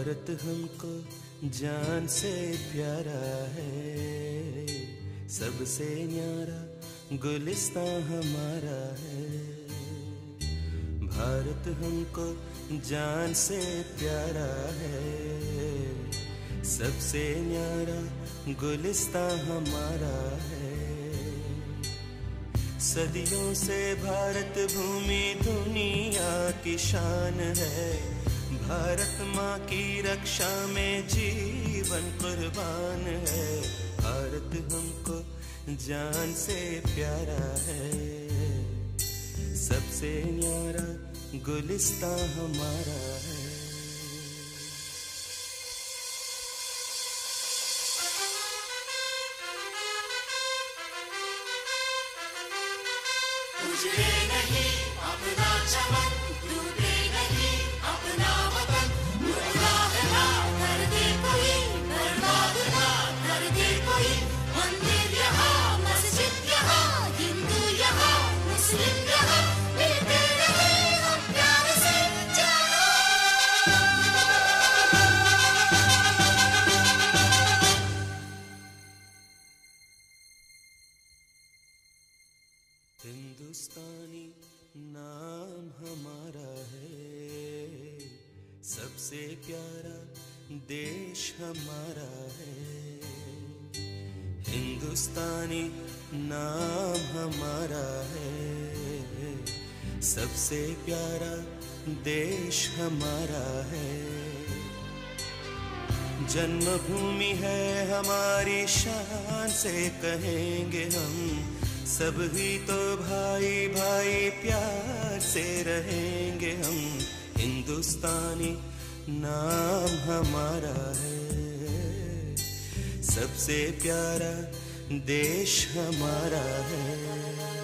भारत हमको जान से प्यारा है। सबसे न्यारा गुलिस्ता हमारा है। भारत हमको जान से प्यारा है। सबसे न्यारा गुलिस्ता हमारा है। सदियों से भारत भूमि दुनिया की शान है। भारत माँ की रक्षा में जीवन कुर्बान है। भारत हमको जान से प्यारा है। सबसे न्यारा गुलिस्ता हमारा है। नहीं अपना चमन। हिंदुस्तानी नाम हमारा है। सबसे प्यारा देश हमारा है। हिंदुस्तानी नाम हमारा है। सबसे प्यारा देश हमारा है। जन्मभूमि है हमारी शान से कहेंगे हम ही तो भाई भाई प्यार से रहेंगे हम। हिंदुस्तानी नाम हमारा है। सबसे प्यारा देश हमारा है।